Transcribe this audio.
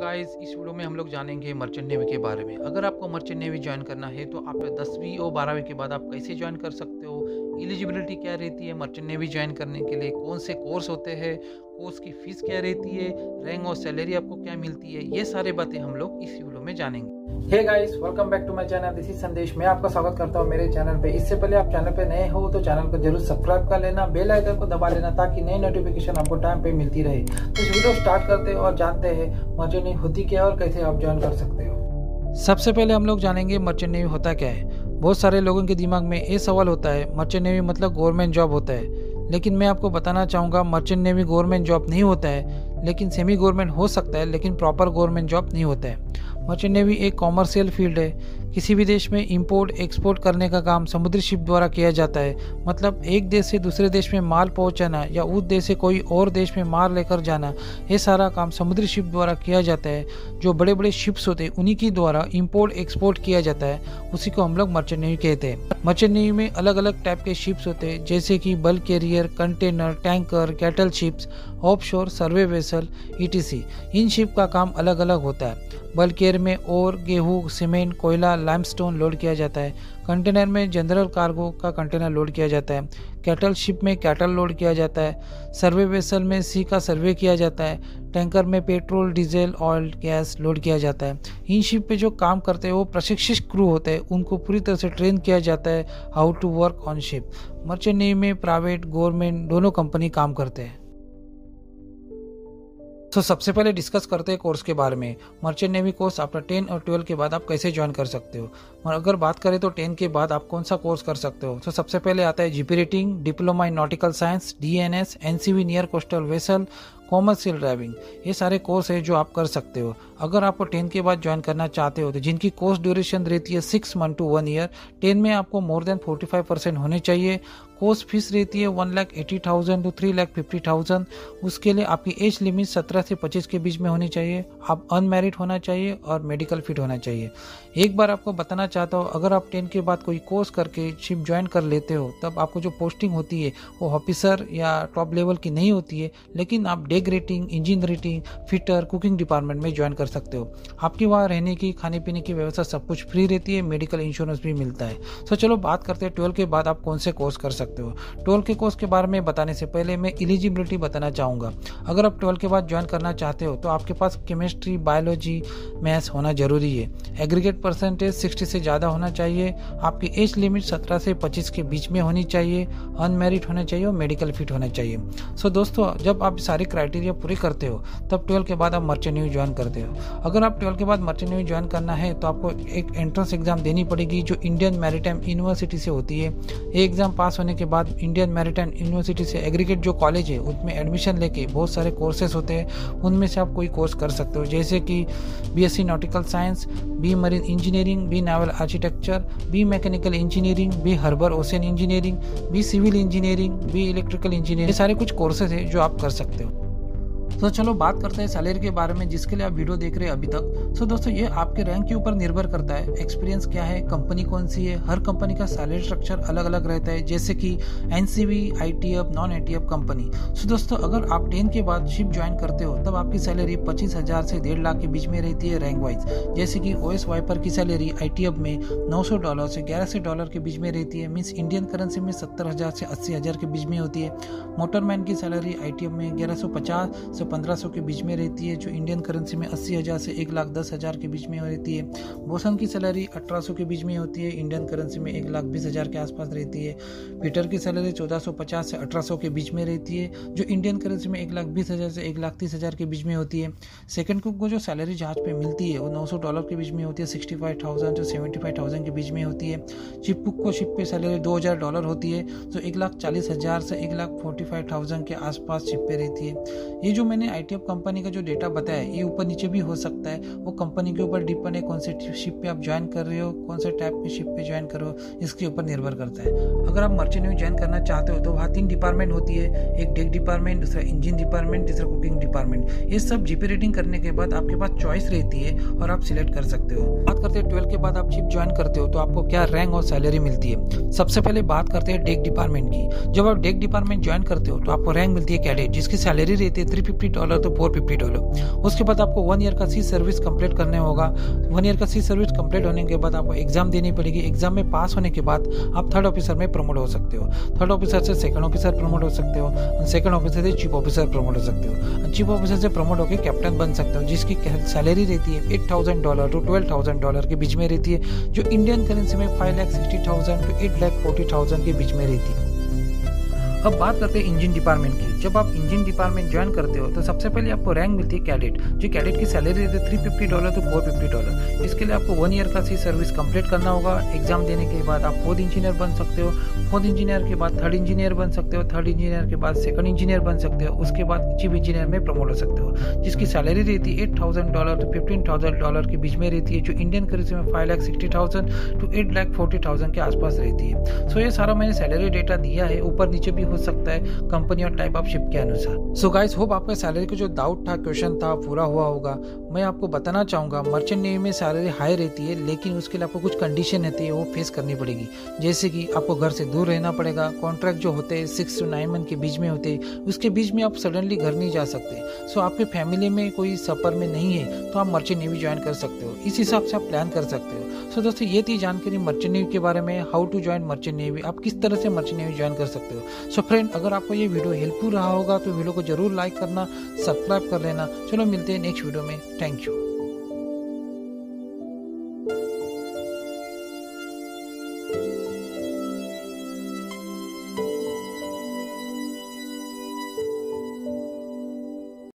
Guys इस video में हम लोग जानेंगे मर्चेंट नेवी के बारे में। अगर आपको मर्चेंट नेवी ज्वाइन करना है तो आप दसवीं और बारहवीं के बाद आप कैसे ज्वाइन कर सकते हो? एलिजिबिलिटी क्या रहती है मर्चेंट नेवी ज्वाइन करने के लिए? कौन से कोर्स होते हैं? कोर्स की फ़ीस क्या रहती है रैंक और सैलरी आपको क्या मिलती है ये सारे बातें हम लोग इस वीडियो में जानेंगे। Hey guys welcome back to my channel this is Sandesh मैं आपका स्वागत करता हूँ मेरे चैनल पे। इससे पहले आप चैनल पे नए हो तो चैनल को ज़रूर सब्सक्राइब कर लेना बेल आइकन को दबा लेना ताकि नई नोटिफिकेशन आपको टाइम पे मिलती रहे। तो वीडियो स्टार्ट करते हैं और जानते हैं मर्चेंट नेवी होती क्या है और कैसे आप ज्वाइन कर सकते हो। सबसे पहले हम लोग जानेंगे मर्चेंट नेवी होता क्या है। बहुत सारे लोगों के दिमाग में ये सवाल होता है मर्चेंट नेवी मतलब गवर्नमेंट जॉब होता है। लेकिन मैं आपको बताना चाहूँगा मर्चेंट नेवी गवर्नमेंट जॉब नहीं होता है, लेकिन सेमी गवर्नमेंट हो सकता है, लेकिन प्रॉपर गवर्नमेंट जॉब नहीं होता है। मर्चेंट नेवी एक कॉमर्शियल फ़ील्ड है किसी भी देश में इंपोर्ट एक्सपोर्ट करने का काम समुद्री शिप द्वारा किया जाता है। मतलब एक देश से दूसरे देश में माल पहुंचाना या उस देश से कोई और देश में माल लेकर जाना, ये सारा काम समुद्री शिप द्वारा किया जाता है। जो बड़े बड़े शिप्स होते हैं, उन्हीं के द्वारा इंपोर्ट एक्सपोर्ट किया जाता है। उसी को हम लोग मर्चेंट नेवी कहते हैं। मर्चेंट नेवी में अलग अलग टाइप के शिप्स होते हैं, जैसे कि bulk carrier container tanker cattle ships offshore survey vessel ETC इन शिप का काम अलग अलग होता है। बल्केर में और, गेहूँ सीमेंट कोयला लाइमस्टोन लोड किया जाता है। कंटेनर में जनरल कार्गो का कंटेनर लोड किया जाता है। कैटल शिप में कैटल लोड किया जाता है। सर्वे वेसल में सी का सर्वे किया जाता है। टैंकर में petrol diesel oil gas load किया जाता है। इन शिप पे जो काम करते हैं, वो प्रशिक्षित क्रू होते हैं। उनको पूरी तरह से ट्रेन किया जाता है how to work on ship merchant में प्राइवेट गवर्नमेंट दोनों कंपनी काम करते हैं। तो सबसे पहले डिस्कस करते हैं कोर्स के बारे में। Merchant navy course after ten और ट्वेल्व के बाद आप कैसे ज्वाइन कर सकते हो? और अगर बात करें तो टेन के बाद आप कौन सा कोर्स कर सकते हो? तो सबसे पहले आता है GP rating diploma in nautical science D N S N C V near coastal vessel commercial driving ये सारे कोर्स है जो आप कर सकते हो। अगर आपको टेन के बाद ज्वाइन करना चाहते हो तो जिनकी कोर्स ड्यूरेशन रहती है six month to one year ten में आपको more than forty five percent होने चाहिए। कोर्स फ़ीस रहती है one lakh eighty thousand to three lakh fifty thousand. उसके लिए आपकी एज लिमिट सत्रह से पच्चीस के बीच में होनी चाहिए। आप अनमेरिड होना चाहिए और मेडिकल फिट होना चाहिए। एक बार आपको बताना चाहता हूँ, अगर आप टेन के बाद कोई कोर्स करके शिप ज्वाइन कर लेते हो, तब आपको जो पोस्टिंग होती है, वो ऑफिसर या टॉप लेवल की नहीं होती है, लेकिन आप deck rating engine rating fitter, cooking department में ज्वाइन कर सकते हो। आपकी वहाँ रहने की खाने पीने की व्यवस्था सब कुछ फ्री रहती है, मेडिकल इंश्योरेंस भी मिलता है। तो चलो बात करते हैं ट्वेल्व के बाद आप कौन से कोर्स कर सकते हो। ट्वेल्व के कोर्स के बारे में बताने से पहले मैं एलिजिबिलिटी बताना चाहूँगा। अगर आप ट्वेल्व के बाद ज्वाइन करना चाहते हो तो आपके पास केमिस्ट्री बायोलॉजी मैथ्स होना ज़रूरी है। एग्रीगेट परसेंटेज सिक्सटी से ज़्यादा होना चाहिए। आपकी एज लिमिट सत्रह से पच्चीस के बीच में होनी चाहिए। अनमेरिड होना चाहिए और मेडिकल फिट होना चाहिए। सो दोस्तों, जब आप सारे क्राइटेरिया पूरे करते हो, तब ट्वेल्व के बाद आप मर्चेंट न्यू ज्वाइन करते हो। अगर आप ट्वेल्व के बाद मर्चेंट न्यू ज्वाइन करना है तो आपको एक एंट्रेंस एग्ज़ाम देनी पड़ेगी, जो इंडियन मैरिटाइम यूनिवर्सिटी से होती है। ये एग्ज़ाम पास होने के बाद इंडियन मैरिटाइम यूनिवर्सिटी से एग्रीगेट जो कॉलेज है, उसमें एडमिशन लेके बहुत सारे कोर्सेज होते हैं। उनमें से आप कोई कोर्स कर सकते हो। जैसे कि B S C nautical science B marine engineering B naval architecture B mechanical engineering B harbour ocean engineering B civil engineering B electrical engineering ये सारे कुछ कोर्सेज है जो आप कर सकते हो। तो चलो बात करते हैं सैलरी के बारे में, जिसके लिए आप वीडियो देख रहे हैं अभी तक। सो दोस्तों, ये आपके रैंक के ऊपर निर्भर करता है। एक्सपीरियंस क्या है? कंपनी कौन सी है? हर कंपनी का सैलरी स्ट्रक्चर अलग अलग रहता है। जैसे कि N C V I T F non I T F company so दोस्तों, अगर आप टेन के बाद शिप ज्वाइन करते हो, तब आपकी सैलरी पच्चीस हज़ार से डेढ़ लाख के बीच में रहती है रैंक वाइज जैसे कि ओ एस वाइपर की सैलरी आई टी एफ़ में नौ सौ डॉलर से ग्यारह सौ डॉलर के बीच में रहती है। मीन्स इंडियन करेंसी में सत्तर हज़ार से अस्सी हज़ार के बीच में होती है। मोटरमैन की सैलरी आई टी एफ़ में ग्यारह सौ पचास से पंद्रह सौ के बीच में रहती है, जो इंडियन करेंसी में अस्सी हज़ार से एक लाख दस हज़ार के बीच में रहती है। बोसन की सैलरी अठारह सौ के बीच में होती है इंडियन करेंसी में एक लाख बीस हज़ार के आसपास रहती है। पीटर की सैलरी चौदह सौ पचास से अठारह सौ के बीच में रहती है, जो इंडियन करेंसी में एक लाख बीस हज़ार से एक लाख तीस हज़ार के बीच में होती है। सेकंड कुक को जो सैलरी जहाज़ पे मिलती है, वो नौ सौ डॉलर के बीच में होती है सिक्सटी फाइव थाउज़ेंड से सेवेंटी फाइव थाउज़ेंड के बीच में होती है। चिप कुक को शिप पे सैलरी दो हज़ार डॉलर होती है, जो एक लाख चालीस हज़ार से एक लाख फोर्टी फाइव थाउज़ेंड के आसपास शिप पे रहती है। ये जो मैंने आई कंपनी का जो डेटा बताया, ये ऊपर नीचे भी हो सकता है। वो कंपनी के ऊपर डिपेंड है कौन से शिप पे आप ज्वाइन कर रहे हो, कौन से टाइप के शिप पे ज्वाइन करो इसके ऊपर निर्भर करता है। अगर आप मर्चेंट नेवी ज्वाइन करना चाहते हो तो वहाँ तीन डिपार्टमेंट होती है। एक डेक डिपार्टमेंट दूसरा इंजन डिपार्टमेंट तीसरा कुकिंग डिपार्टमेंट ये सब जीपी रेटिंग करने के बाद आपके पास चॉइस रहती है और आप सिलेक्ट कर सकते हो। बात करते हैं ट्वेल्व के बाद आप शिप ज्वाइन करते हो तो आपको क्या रैंक और सैलरी मिलती है? सबसे पहले बात करते हैं डेक डिपार्टमेंट की। जब आप डेक डिपार्टमेंट ज्वाइन करते हो तो आपको रैंक मिलती है कैडेट जिसकी सैलरी रहती है three fifty dollar to four fifty dollar उसके बाद आपको वन ईयर का सी सर्विस कंप्लीट करने होगा। वन ईयर का सी सर्विस कंप्लीट होने के बाद आपको एग्ज़ाम देनी पड़ेगी। एग्ज़ाम में पास होने के बाद आप थर्ड ऑफिसर में प्रमोट हो सकते हो। थर्ड ऑफिसर से सेकंड ऑफिसर प्रमोट हो सकते हो। सेकंड ऑफिसर से चीफ ऑफिसर प्रमोट हो सकते हो। चीफ ऑफिसर से प्रमोट होकर कैप्टन बन सकते हो, जिसकी सैलरी रहती है eight thousand dollar to twelve thousand dollar के बीच में रहती है, जो इंडियन करेंसी में five lakh sixty thousand to eight lakh forty thousand के बीच में रहती है। अब बात करते हैं इंजन डिपार्टमेंट की। जब आप इंजन डिपार्टमेंट ज्वाइन करते हो तो सबसे पहले आपको रैंक मिलती है कैडेट, जो कैडेट की सैलरी रहती है three fifty dollar to four fifty dollar इसके लिए आपको वन ईयर का सी सर्विस कंप्लीट करना होगा। एग्ज़ाम देने के बाद आप फोर्थ इंजीनियर बन सकते हो। फोर्थ इंजीनियर के बाद थर्ड इंजीनियर बन सकते हो। थर्ड इंजीनियर के बाद सेकंड इंजीनियर बन सकते हो। उसके बाद चीफ इंजीनियर में प्रमोट हो सकते हो। जिसकी सैलरी रहती है eight thousand dollar to fifteen thousand dollar के बीच में रहती है, जो इंडियन करेंसी में five lakh sixty thousand to eight lakh forty thousand के आसपास रहती है। सो ये सारा मैंने सैलरी डेटा दिया है। ऊपर नीचे भी हो सकता है कंपनी और टाइप ऑफ़ शिप के अनुसार। सो गाइस होप आपका सैलरी का जो डाउट था क्वेश्चन था, पूरा हुआ होगा। मैं आपको बताना चाहूँगा मर्चेंट नेवी में सैलरी हाई रहती है, लेकिन उसके लिए आपको कुछ कंडीशन रहती है, वो फेस करनी पड़ेगी। जैसे कि आपको घर से दूर रहना पड़ेगा कॉन्ट्रैक्ट जो होते हैं सिक्स टू नाइन मंथ के बीच में होते हैं, उसके बीच में आप सडनली घर नहीं जा सकते। सो आपके फैमिली में कोई सफ़र में नहीं है तो आप मर्चेंट नेवी ज्वाइन कर सकते हो। इस हिसाब से आप प्लान कर सकते हो। सो दोस्तों ये थी जानकारी मर्चेंट नेवी के बारे में how to join merchant navy आप किस तरह से मर्चेंट नेवी ज्वाइन कर सकते हो? सो फ्रेंड अगर आपको ये वीडियो हेल्पफुल रहा होगा तो वीडियो को ज़रूर लाइक करना सब्सक्राइब कर लेना। चलो मिलते हैं नेक्स्ट वीडियो में। Thank you